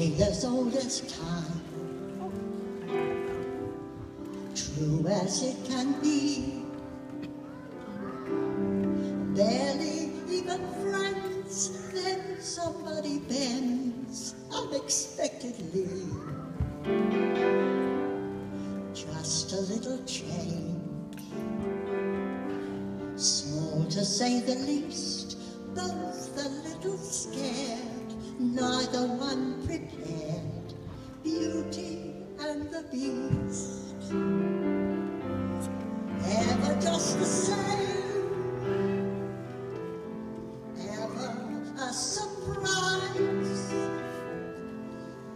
Taylor's old as time, true as it can be. Barely even friends, then somebody bends unexpectedly. Just a little change, small to say the least, both a little scared, Beast, ever just the same, ever a surprise,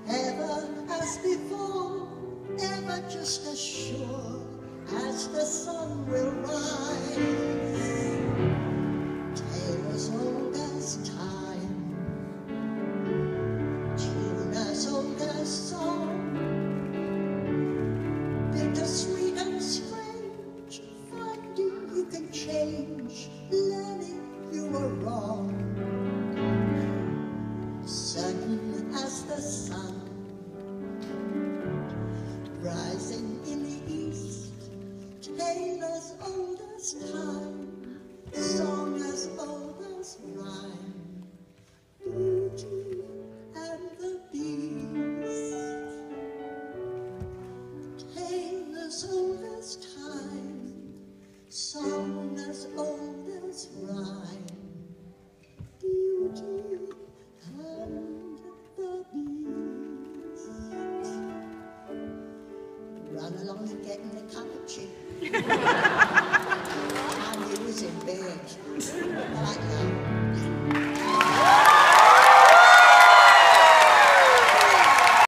ever as before, ever just as sure as the sun will rise. Certain as the sun, rising in the east, old as time, song as old as rhyme, beauty and the beast, old as time, song as old as rhyme, not as long getting the cappuccino. and he was in bed like that.